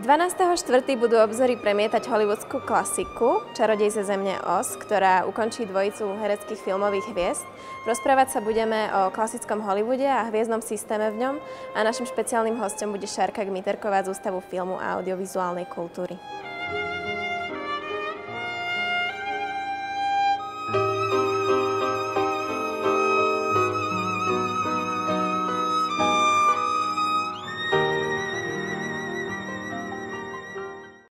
12.4. budú obzory premietať hollywoodskú klasiku Čarodej ze zemne Oz, ktorá ukončí dvojicu hereckých filmových hviezd. Rozprávať sa budeme o klasickom Hollywoode a hviezdnom systéme v ňom a našim špeciálnym hostom bude Šarka Gmiterková z Ústavu filmu a audiovizuálnej kultúry.